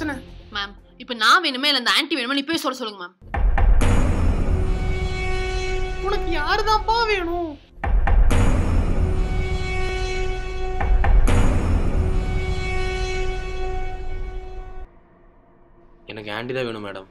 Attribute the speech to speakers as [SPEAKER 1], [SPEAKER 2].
[SPEAKER 1] Ma'am இப்போ நான் வேணுமே இல்லை இந்த ஆன்ட்டி வேணுமே? நீ போய் சொல்ல சொல்லுங்க மேம்
[SPEAKER 2] உனக்கு யாருதான்ப்பா வேணும்?
[SPEAKER 3] எனக்கு ஆண்டி தான் வேணும் மேடம்